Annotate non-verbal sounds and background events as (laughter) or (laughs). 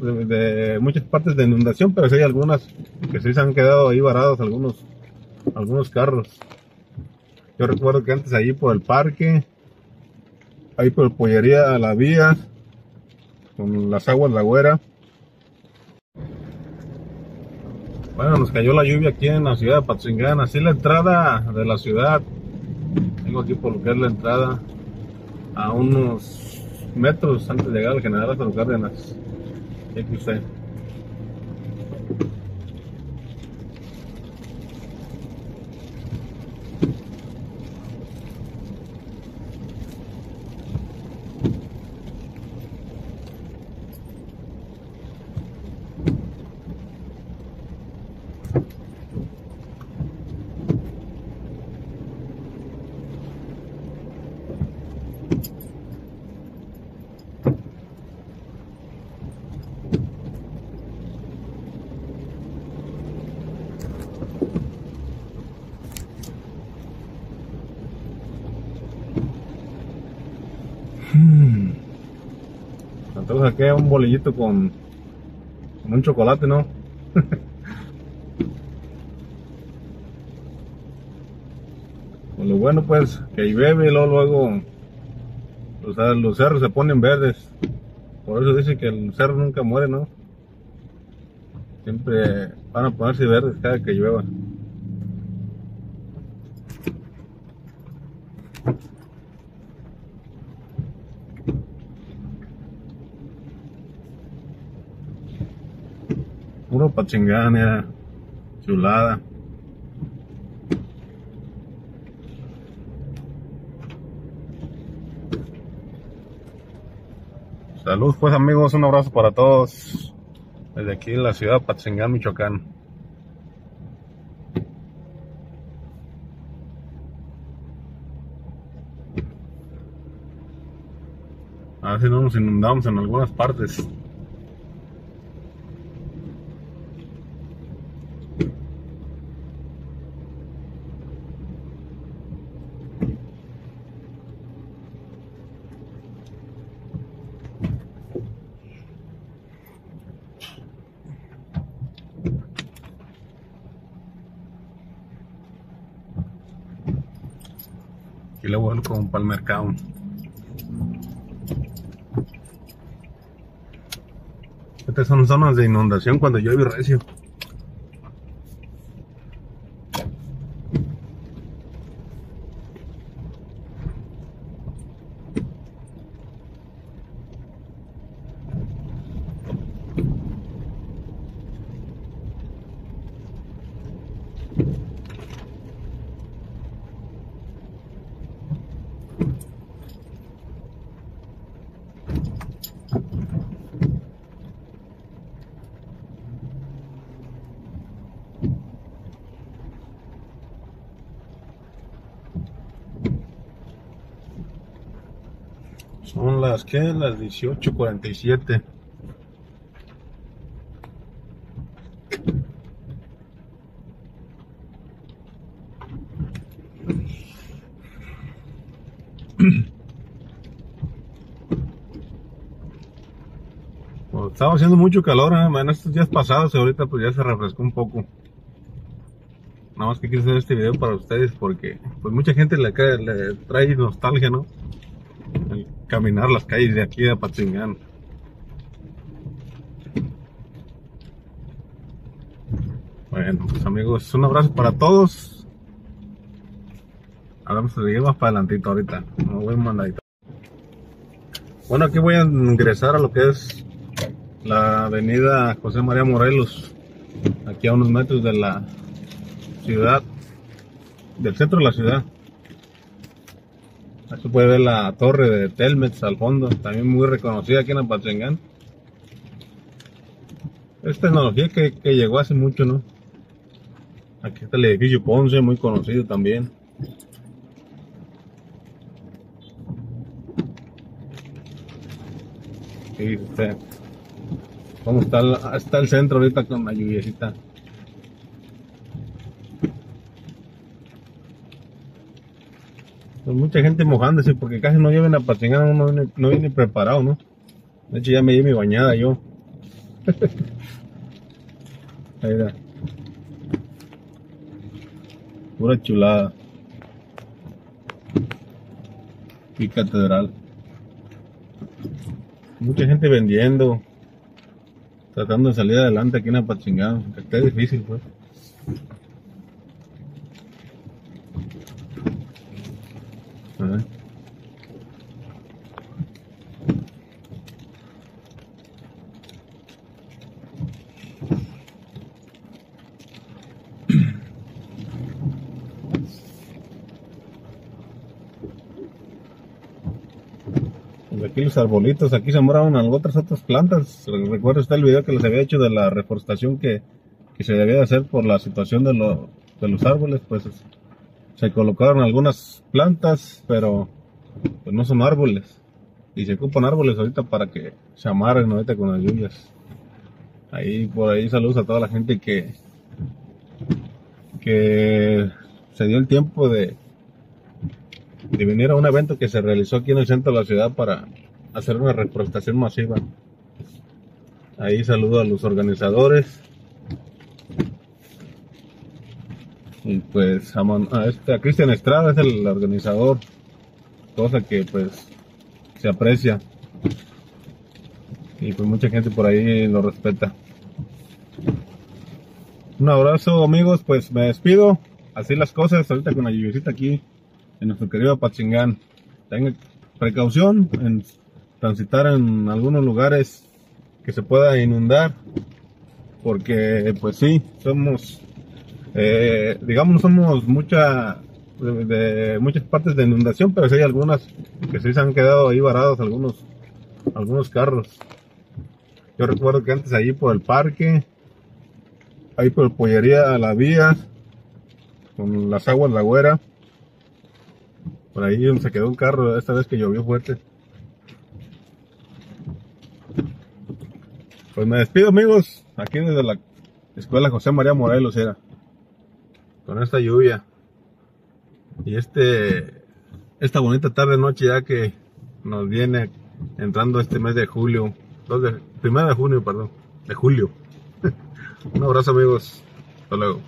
de, de muchas partes de inundación, pero sí hay algunas que sí se han quedado ahí varados algunos, algunos carros. Yo recuerdo que antes allí por el parque, ahí por pollería la vía, con las aguas la güera. Bueno, nos cayó la lluvia aquí en la ciudad de Patzingán, así la entrada de la ciudad. Tengo aquí por lo que es la entrada a unos metros antes de llegar al general hasta los Cárdenas. Aquí usted. Entonces aquí hay un bolillito con, un chocolate, ¿no? (laughs) Pues lo bueno pues que llueve y luego, luego sea, los cerros se ponen verdes. Por eso dice que el cerro nunca muere, ¿no? Siempre van a ponerse verdes cada que llueva. Puro pachingán, era chulada. Salud pues amigos, un abrazo para todos desde aquí en la ciudad de Patzingán, Michoacán. A ver si no nos inundamos en algunas partes. Y luego vuelvo como para el mercado. Estas son zonas de inundación cuando llueve recio. Son las que las 18:47. Pues, estaba haciendo mucho calor ¿eh? estos días pasados y ahorita pues ya se refrescó un poco. Nada más que quiero hacer este video para ustedes porque pues mucha gente le, le trae nostalgia, ¿no? Caminar las calles de aquí de Apatzingán. Bueno, pues amigos, un abrazo para todos. Ahora a seguir más para adelantito ahorita. No voy mandadito. Bueno, aquí voy a ingresar a lo que es la avenida José María Morelos. Aquí a unos metros de la ciudad, del centro de la ciudad. Aquí puede ver la torre de Telmex al fondo, también muy reconocida aquí en Apatzingán. Es tecnología que, que llegó hace mucho, ¿no? Aquí está el edificio Ponce, muy conocido también. Sí, usted. ¿Cómo está el, está el centro ahorita con la lluviecita? Mucha gente mojándose porque casi no lleven a patinar, no viene, no preparado, ¿no? De hecho ya me di mi bañada yo. (laughs) Ahí está. Pura chulada. Y catedral. Mucha gente vendiendo. Tratando de salir adelante aquí en Apachingán. Está difícil, pues. Pues aquí los arbolitos, aquí sembraron otras otras plantas. Recuerda usted el video que les había hecho de la reforestación que, que se debía de hacer por la situación de, lo- de los árboles, pues se colocaron algunas plantas, pero pues no son árboles. Y se ocupan árboles ahorita para que se amarren ahorita con las lluvias. Ahí por ahí saludos a toda la gente que que se dio el tiempo de de venir a un evento que se realizó aquí en el centro de la ciudad para hacer una reforestación masiva. Ahí saludo a los organizadores. Y pues a, a este, a Cristian Estrada es el organizador, cosa que pues se aprecia. Y pues mucha gente por ahí lo respeta. Un abrazo amigos, pues me despido. Así las cosas, ahorita con la lluviecita aquí en nuestro querido Pachingán. Tengan precaución en transitar en algunos lugares que se pueda inundar, porque pues sí, somos, eh, digamos, somos mucha, de, muchas partes de inundación, pero sí hay algunas que sí se han quedado ahí varados algunos, algunos carros. Yo recuerdo que antes allí por el parque, ahí por Pollería La Vía, con las aguas La Güera, por ahí se quedó un carro esta vez que llovió fuerte. Pues me despido amigos, aquí desde la escuela José María Morelos era. Con esta lluvia. Y este esta bonita tarde noche ya que nos viene entrando este mes de julio, dos de, primero de junio, perdón, de julio. (laughs) Un abrazo amigos, hasta luego.